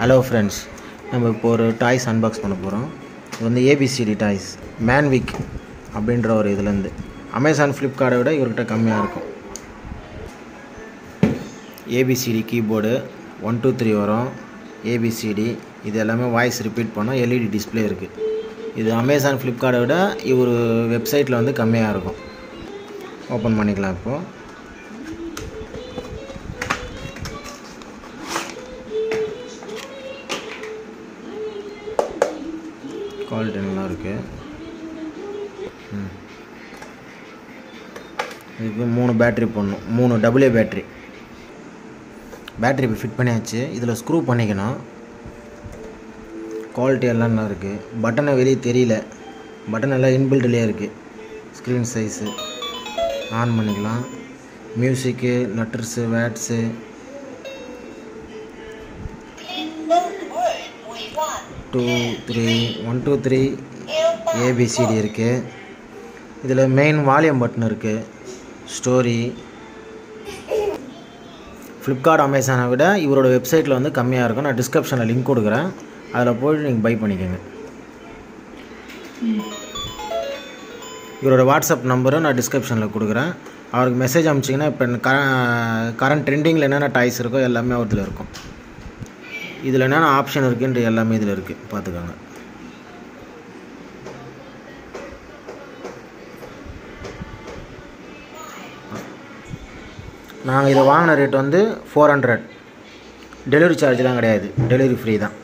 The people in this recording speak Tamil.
ஹலோ ஃப்ரெண்ட்ஸ் நம்ம இப்போ ஒரு டாய்ஸ் அன்பாக்ஸ் பண்ண போகிறோம் இது வந்து ஏபிசிடி டாய்ஸ் மேன்விக் அப்படின்ற ஒரு இதுலேருந்து அமேசான் ஃப்ளிப்கார்ட்டை விட இவர்கிட்ட கம்மியாக இருக்கும். ABCD keyboard one two three வரும். ஏபிசிடி இது எல்லாமே வாய்ஸ் ரிப்பீட் பண்ணால் எல்இடி டிஸ்ப்ளே இருக்குது இது அமேசான் ஃப்ளிப்கார்ட்டை விட இவர் வெப்சைட்டில் வந்து கம்மியாக இருக்கும். ஓப்பன் பண்ணிக்கலாம் இப்போது குவாலிட்டி நல்லா இருக்குது ம். இதுக்கு மூணு பேட்ரி போடணும். மூணு டபுள்ஏ பேட்ரி பேட்ரி இப்போ ஃபிட் பண்ணியாச்சு. இதில் ஸ்க்ரூ பண்ணிக்கணும். குவாலிட்டி எல்லாம் நல்லா இருக்குது பட்டனை வெளியே தெரியல. பட்டன் எல்லாம் இன்பில்ட்லேயே இருக்குது ஸ்க்ரீன் சைஸு ஆன் பண்ணிக்கலாம். Music letters words two three one two three ABCD இருக்குது இதில் மெயின் வால்யூம் பட்டன் இருக்குது ஸ்டோரி ஃப்ளிப்கார்ட் அமேசானை விட இவரோட வெப்சைட்டில் வந்து கம்மியாக இருக்கும். நான் டிஸ்கிரிப்ஷனில் லிங்க் கொடுக்குறேன். அதில் போய் நீங்கள் பை பண்ணிக்கோங்க. இவரோட வாட்ஸ்அப் நம்பரும் நான் டிஸ்கிரிப்ஷனில் கொடுக்குறேன். அவருக்கு மெசேஜ் அனுப்பிச்சிங்கன்னா இப்போ க கரண்ட் ட்ரெண்டிங்கில் என்னென்ன டாய்ஸ் இருக்கோ எல்லாமே அவரத்தில் இருக்கும். இதில் என்னென்ன ஆப்ஷன் இருக்குன்ற எல்லாமே இதில் இருக்குது பார்த்துக்கோங்க. நாங்கள் இதை வாங்கின ரேட் வந்து ஃபோர் ஹண்ட்ரட் டெலிவரி சார்ஜ்லாம் கிடையாது. டெலிவரி ஃப்ரீ தான்.